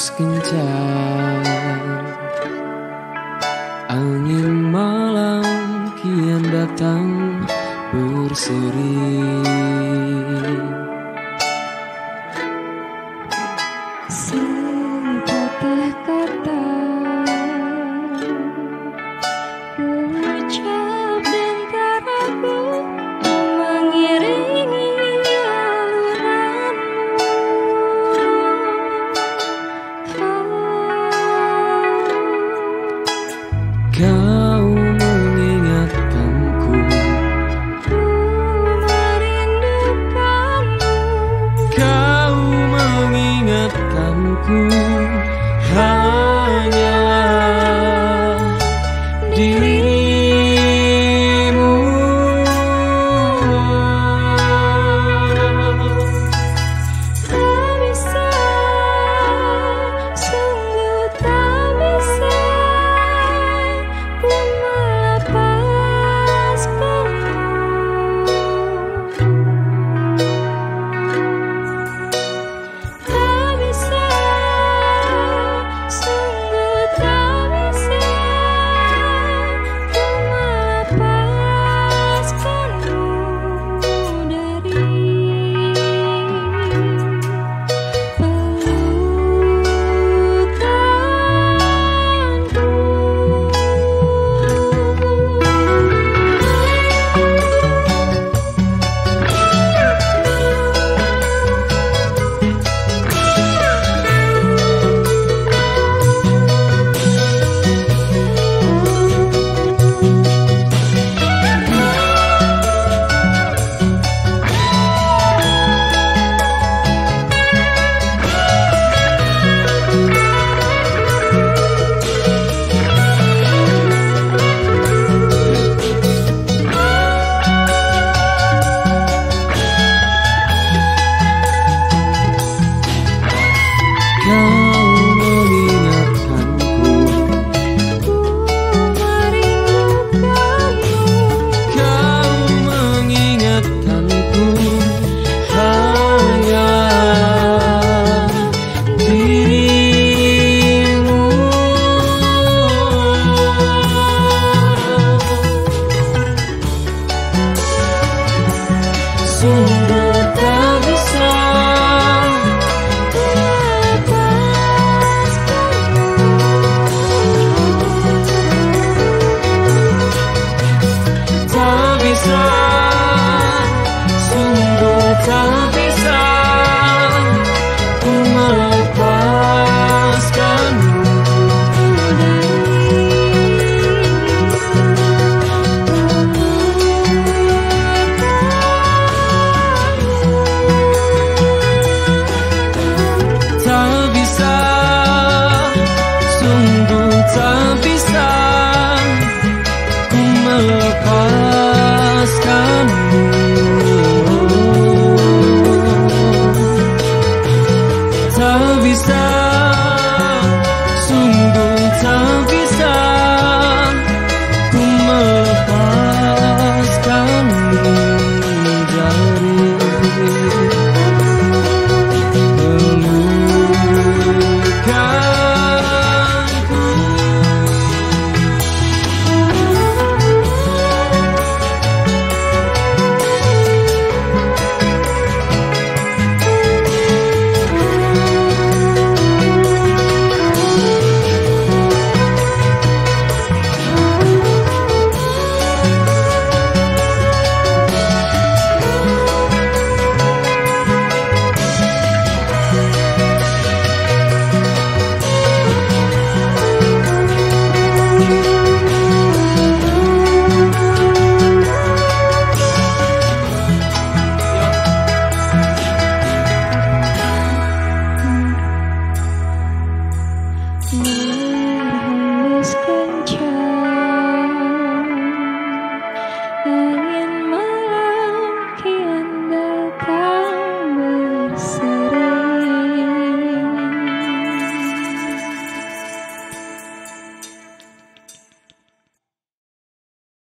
terus kencang Angin malam kian datang berseri Kau mengingatkanku. Merindukanmu Kau mengingatkanku. Hanya diri